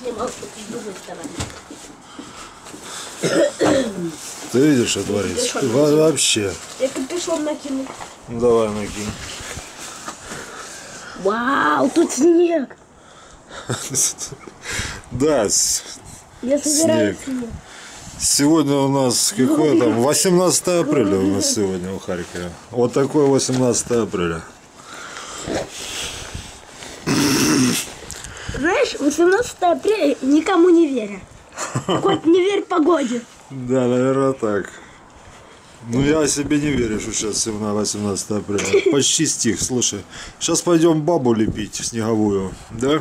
снимал с другой стороны. Ты видишь, что творится? Во- Вообще. Я капюшон накину. Ну, давай накинь. Вау, тут снег. Да, с- Я собираю Снег. снег. сегодня у нас какое там? 18 апреля у нас сегодня в Харькове. Вот такое 18 апреля. Знаешь, 18 апреля никому не веря. Кот, не верь погоде. Да, наверное, так. Ну, я себе не верю, что сейчас 18 апреля. Почти стих, слушай. Сейчас пойдем бабу лепить снеговую, да?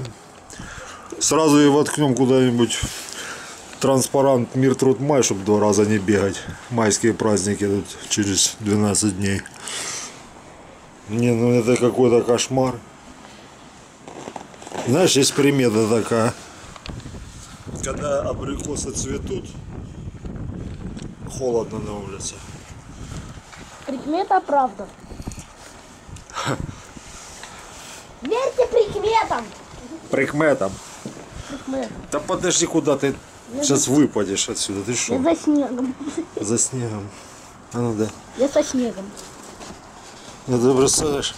Сразу и воткнем куда-нибудь транспарант «Мир, труд, май», чтобы два раза не бегать. Майские праздники тут через 12 дней. Не, ну это какой-то кошмар. Знаешь, есть примета такая. Когда абрикосы цветут, холодно на улице. Прикмета правда. Верьте прикметам. Прикметом. Прикметам. Да подожди, куда ты сейчас выпадешь отсюда? Ты Я что? за снегом. За снегом. А ну да. Я со снегом. Ну ты представляешь?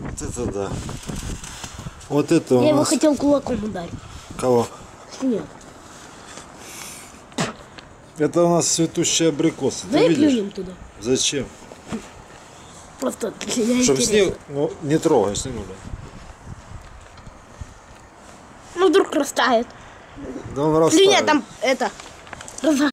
Вот это да. Вот это у Я его нас... хотел кулаком ударить. Кого? Снег. Это у нас цветущие абрикосы. Ты Давай видишь? туда. Зачем? Просто для Чтобы интереса. снег... Ну, не трогай, снег. Ну вдруг растает. Да он Слюня растает. там это.